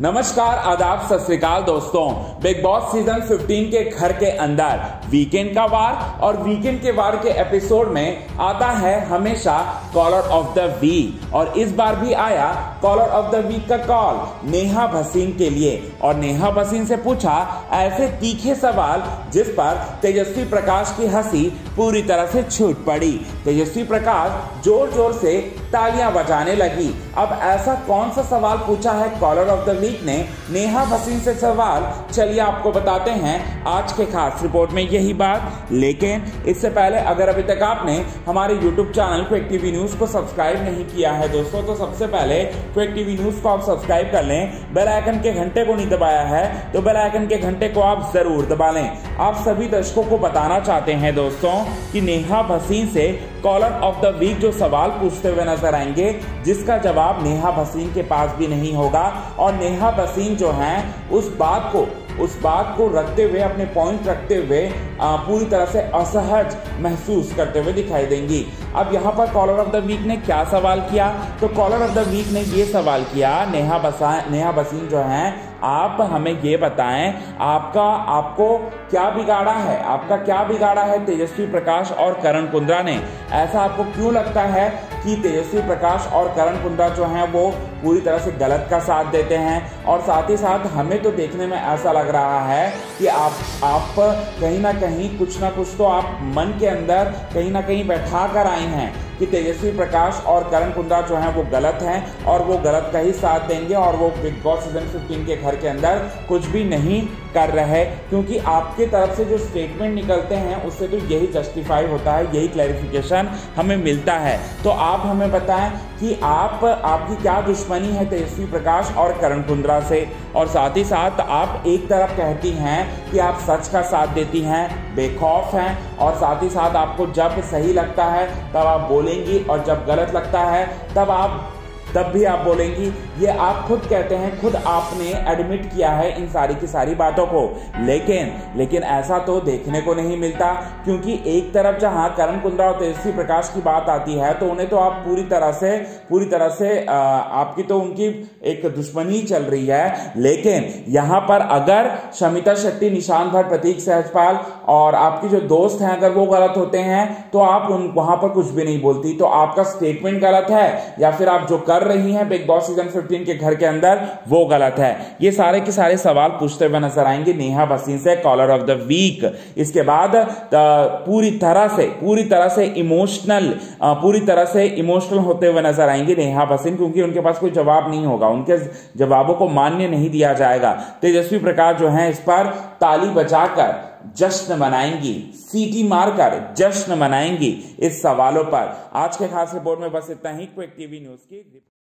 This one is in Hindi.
नमस्कार, आदाब, सत दोस्तों। बिग बॉस सीज़न 15 के घर के अंदर वीकेंड का वार और वीकेंड के वार के एपिसोड में आता है हमेशा कॉलर ऑफ़ द वीक और इस बार भी आया कॉलर ऑफ़ द वीक का कॉल नेहा भसीन के लिए। और नेहा भसीन से पूछा, ऐसे तीखे सवाल जिस पर तेजस्वी प्रकाश की हँसी पूरी तरह से छूट पड़ी। तेजस्वी प्रकाश ज़ोर ज़ोर से तालियाँ बजाने लगी। अब ऐसा कौन सा सवाल पूछा है? कॉलर ऑफ़ द वीक ने नेहा भसीन से सवाल। चलिए आपको बताते हैं। आज के खास रिपोर्ट में यही बात। लेकिन इससे पहले अगर अभी तक आपने हमारे YouTube channel quick TV news को सब्सक्राइब नहीं किया है दोस्तों तो सबसे पहले क्विक टीवी न्यूज़ को आप सब्सक्राइब कर लें। बेल आइकन के घंटे को नहीं दबाया है तो बेल आइकन के घंटे को आप ज़रूर दबा लें। आप सभी दर्शकों को बताना चाहते हैं दोस्तों कि नेहा भसीन से कॉलर ऑफ़ द वीक जो सवाल पूछते हुए नज़र आएँगे, जिसका जवाब नेहा भसीन के पास भी नहीं होगा। और नेहा भसीन जो है, उस बात को उस बात को रखते हुए, अपने पॉइंट रखते हुए पूरी तरह से असहज महसूस करते हुए दिखाई देंगी। अब यहाँ पर कॉलर ऑफ़ द वीक ने क्या सवाल किया? तो कॉलर ऑफ़ द वीक ने ये सवाल किया, नेहा बसा, नेहा बसीन जो है, आप हमें ये बताएँ, आपका, आपको क्या बिगाड़ा है? आपका क्या बिगाड़ा है तेजस्वी प्रकाश और करण कुंद्रा ने? ऐसा आपको क्यों लगता है कि तेजस्वी प्रकाश और करण कुंद्रा जो हैं, वो पूरी तरह से गलत का साथ देते हैं और साथ ही साथ हमें तो देखने में ऐसा लग रहा है कि आप आप कहीं ना कहीं कुछ ना कुछ तो आप मन के अंदर कहीं ना कहीं बैठा कर आए हैं कि तेजस्वी प्रकाश और करण कुंद्रा जो हैं वो गलत हैं और वो गलत का ही साथ देंगे और वो बिग बॉस सीज़न 15 के घर के अंदर कुछ भी नहीं कर रहे, क्योंकि आपके तरफ़ से जो स्टेटमेंट निकलते हैं, उससे तो यही जस्टिफाई होता है, यही क्लैरिफिकेशन हमें मिलता है। तो आप हमें बताएँ कि आप, आपकी क्या दुश्मनी है तेजस्वी प्रकाश और करण कुंद्रा से। और साथ ही साथ आप एक तरफ़ कहती हैं कि आप सच का साथ देती हैं, बेखौफ हैं। और साथ ही साथ आपको जब सही लगता है, तब आप बोलेंगी और जब गलत लगता है, तब आप तब भी आप बोलेंगी ये आप खुद कहते हैं खुद आपने एडमिट किया है इन सारी की सारी बातों को। लेकिन लेकिन ऐसा तो देखने को नहीं मिलता क्योंकि एक तरफ़ जहाँ करण कुंद्रा और तेजस्वी प्रकाश की बात आती है तो उन्हें तो आप पूरी तरह से पूरी तरह से आ, आपकी तो उनकी एक दुश्मनी चल रही है। लेकिन यहाँ पर अगर शमिता शेट्टी निशान भट्ट प्रतीक सहजपाल और आपकी जो दोस्त हैं अगर वो गलत होते हैं तो आप उन वहाँ पर कुछ भी नहीं बोलती। तो आपका स्टेटमेंट गलत है या फिर आप जो कर रही हैं बिग बॉस सीज़न 15 के घर के अंदर, वो गलत है। ये सारे के सारे सवाल पूछते हुए नज़र आएँगे नेहा भसीन से कॉलर ऑफ़ द वीक इसके बाद पूरी तरह से, पूरी तरह से इमोशनल पूरी तरह से इमोशनल होते हुए नज़र आएँगे नेहा भसीन क्योंकि उनके पास कोई जवाब नहीं होगा। उनके जवाबों को मान्य नहीं दिया जाएगा। तेजस्वी प्रकाश जो है इस पर ताली बजाकर जश्न मनाएँगी, सीटी मारकर जश्न मनाएँगी इस सवालों पर। आज के खास रिपोर्ट में बस इतना ही। क्विक टीवी न्यूज़ की